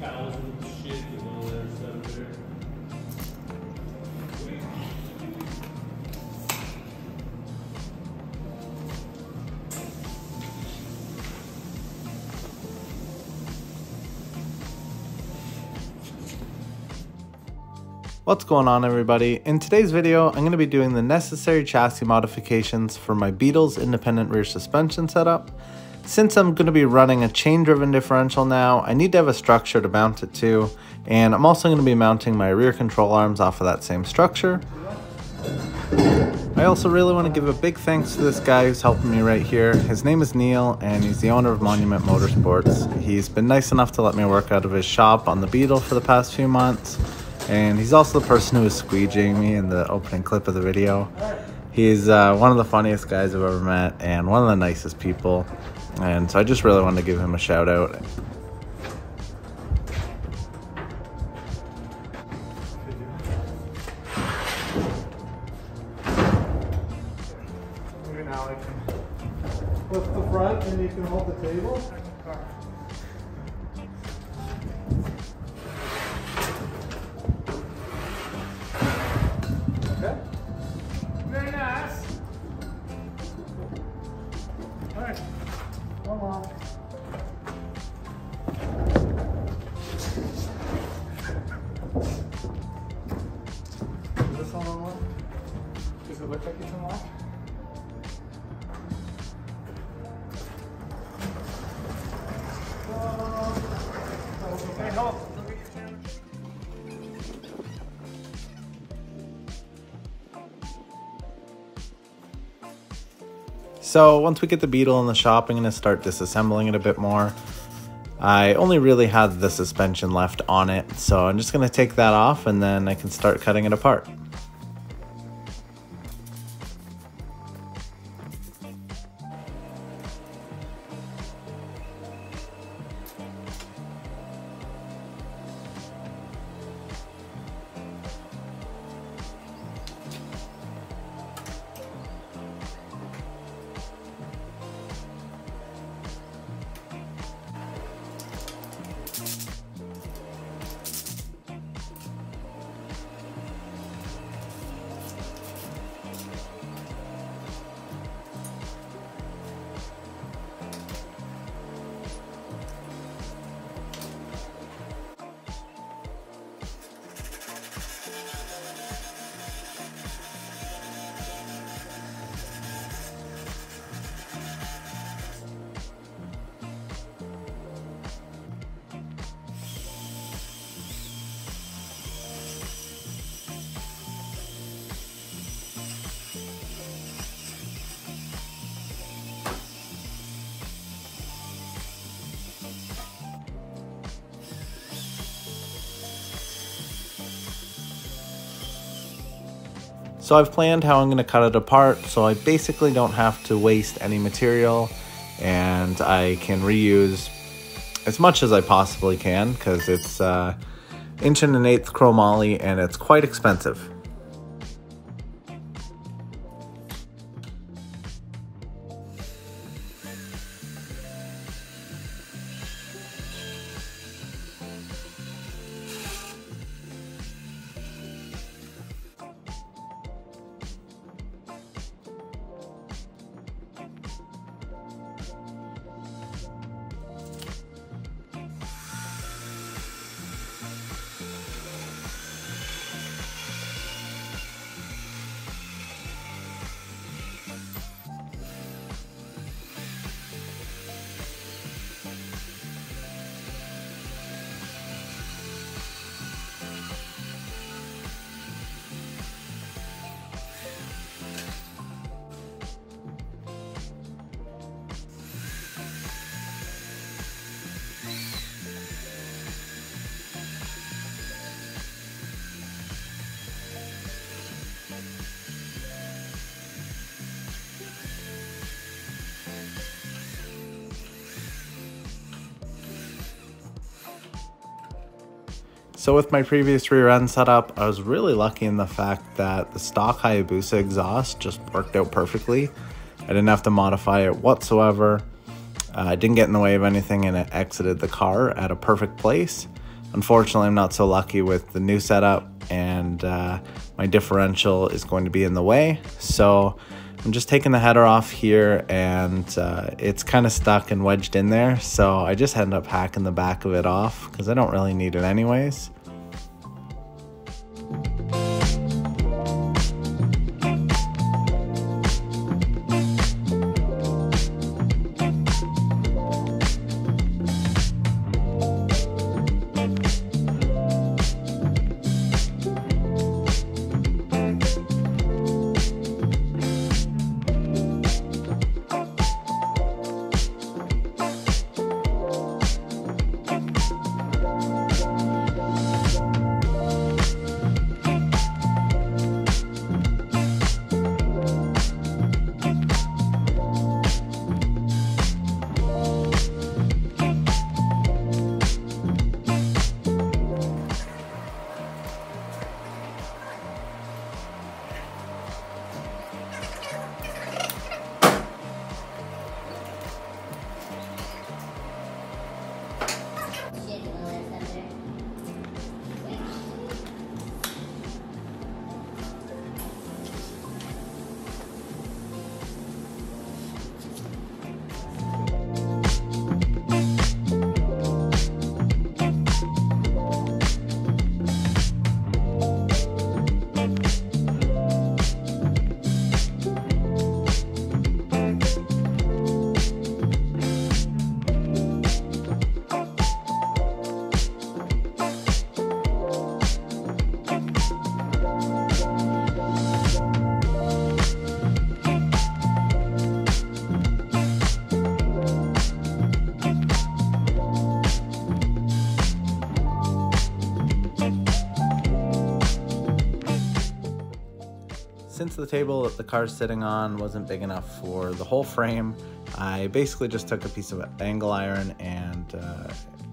cows and shit and all that stuff there. What's going on everybody? In today's video, I'm going to be doing the necessary chassis modifications for my Beetles independent rear suspension setup. Since I'm going to be running a chain driven differential now, I need to have a structure to mount it to, and I'm also going to be mounting my rear control arms off of that same structure. I also really want to give a big thanks to this guy who's helping me right here. His name is Neil and he's the owner of Monument Motorsports. He's been nice enough to let me work out of his shop on the Beetle for the past few months. And he's also the person who was squeegeeing me in the opening clip of the video. He's uh, one of the funniest guys I've ever met and one of the nicest people. And so I just really wanted to give him a shout out. Lift the front and you can hold the table. Camera. So once we get the Beetle in the shop, I'm going to start disassembling it a bit more. I only really had the suspension left on it, so I'm just going to take that off and then I can start cutting it apart. So I've planned how I'm going to cut it apart so I basically don't have to waste any material and I can reuse as much as I possibly can because it's uh, inch and an eighth chromoly and it's quite expensive. So with my previous rear end setup, I was really lucky in the fact that the stock Hayabusa exhaust just worked out perfectly. I didn't have to modify it whatsoever. Uh, it didn't get in the way of anything and it exited the car at a perfect place. Unfortunately, I'm not so lucky with the new setup and uh, my differential is going to be in the way. So I'm just taking the header off here and uh, it's kind of stuck and wedged in there. So I just end up hacking the back of it off because I don't really need it anyways. Thank you. Since the table that the car's sitting on wasn't big enough for the whole frame, I basically just took a piece of angle iron and uh,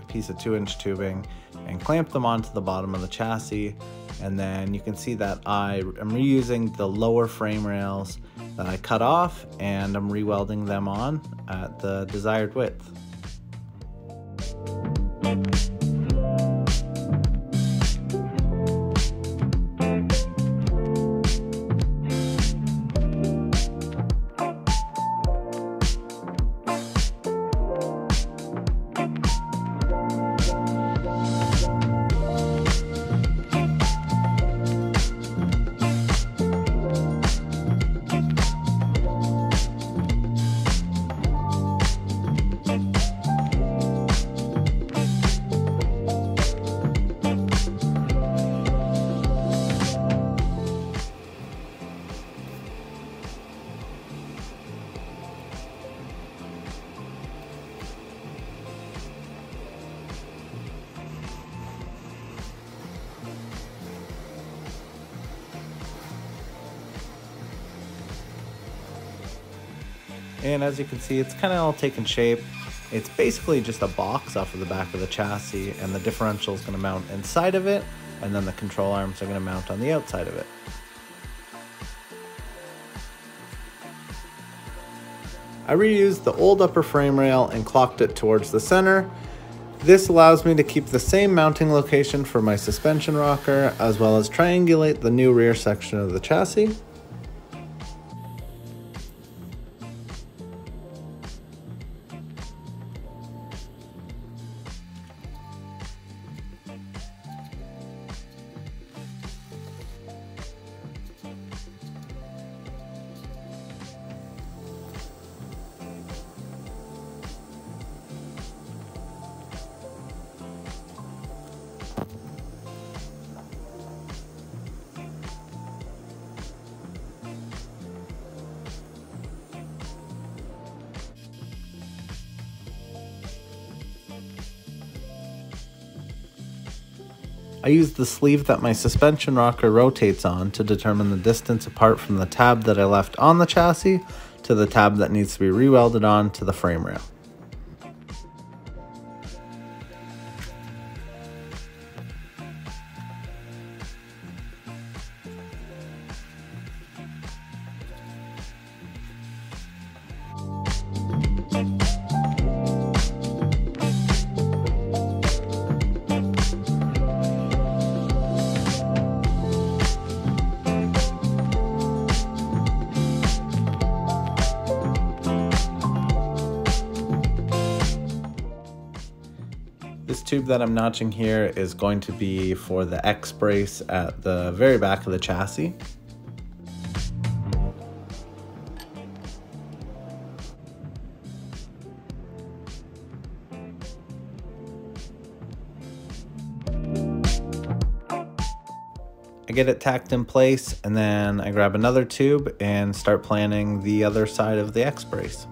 a piece of two inch tubing and clamped them onto the bottom of the chassis. And then you can see that I am reusing the lower frame rails that I cut off and I'm rewelding them on at the desired width. And as you can see, it's kind of all taken shape. It's basically just a box off of the back of the chassis and the differential is going to mount inside of it and then the control arms are going to mount on the outside of it. I reused the old upper frame rail and clocked it towards the center. This allows me to keep the same mounting location for my suspension rocker as well as triangulate the new rear section of the chassis. I use the sleeve that my suspension rocker rotates on to determine the distance apart from the tab that I left on the chassis to the tab that needs to be rewelded on to the frame rail. Tube that I'm notching here is going to be for the X brace at the very back of the chassis. I get it tacked in place and then I grab another tube and start planning the other side of the X brace.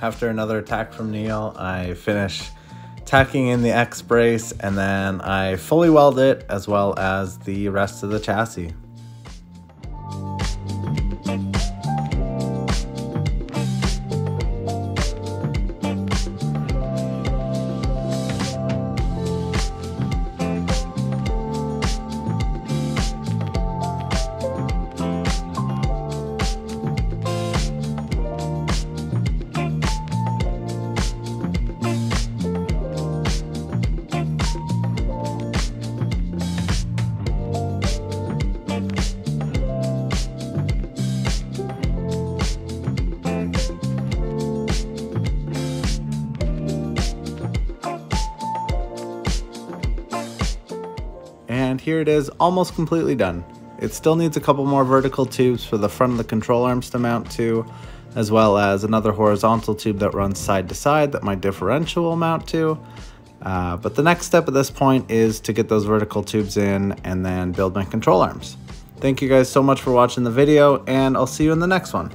After another attack from Neil, I finish tacking in the X brace and then I fully weld it as well as the rest of the chassis. Here it is almost completely done. It still needs a couple more vertical tubes for the front of the control arms to mount to, as well as another horizontal tube that runs side to side that my differential will mount to. Uh, but the next step at this point is to get those vertical tubes in and then build my control arms. Thank you guys so much for watching the video and I'll see you in the next one.